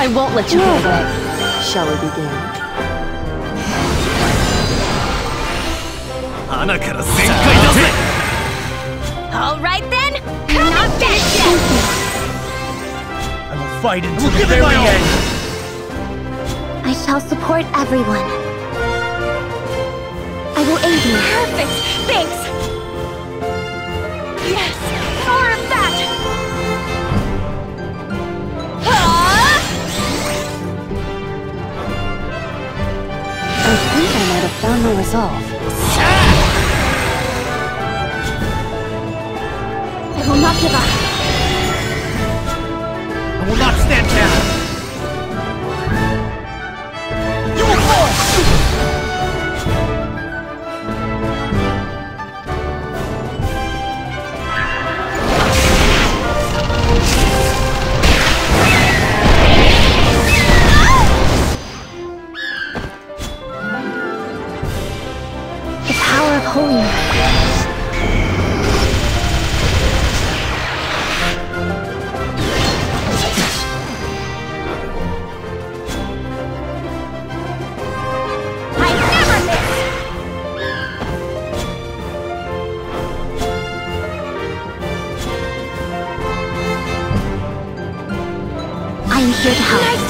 I won't let you no. get away. Shall we begin? All right then, come Not dead yet. I will fight until we'll the very end. I shall support everyone. I will aid you. Perfect. I might have found my resolve. I will not give up. I will not stand down power of holiness. I never miss! I am here to help.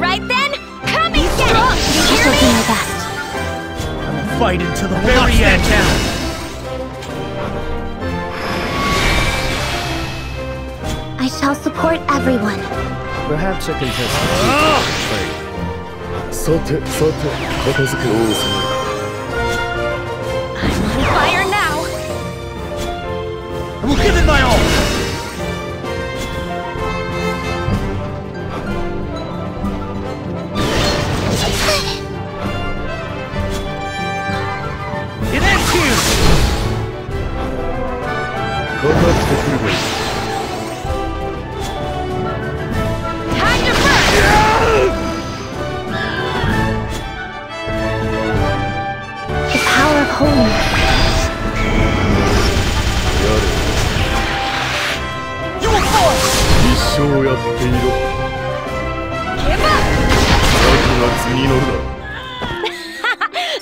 Alright then, come and get I it! You shall do hear me? my best. I will fight until the very end down I shall support everyone. Perhaps I can test Ah! さて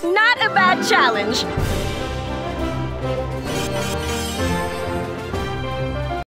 Not a bad challenge.